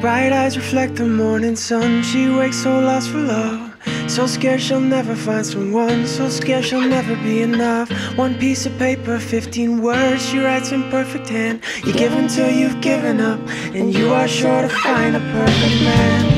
Bright eyes reflect the morning sun. She wakes so lost for love. So scared she'll never find someone. So scared she'll never be enough. One piece of paper, 15 words. She writes in perfect hand. You give until you've given up. And you are sure to find a perfect man.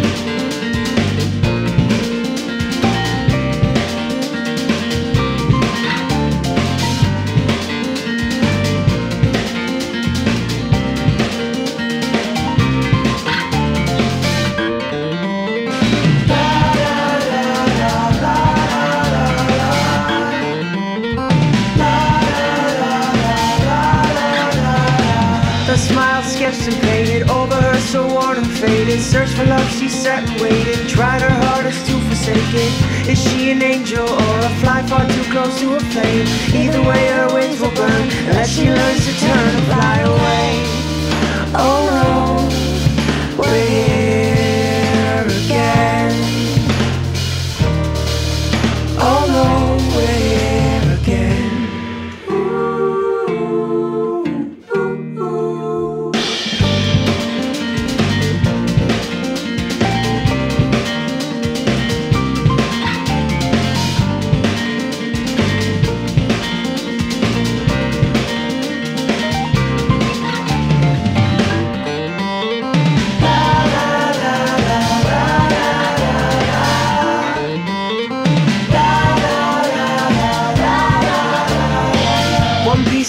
And painted over her so worn and faded. Searched for love, she sat and waited. Tried her hardest to forsake it. Is she an angel or a fly far too close to a flame? Either way her wings will burn Unless she learns to turn and fly away. Oh no, we're here again. Oh no, we're here again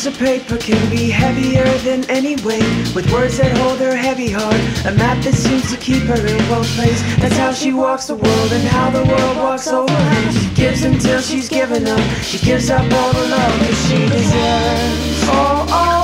piece of paper can be heavier than any weight. With words that hold her heavy heart A map that seems to keep her in one place. That's how she walks the world and how the world walks over her. She gives until she's given up. She gives up all the love that she deserves. Oh, oh,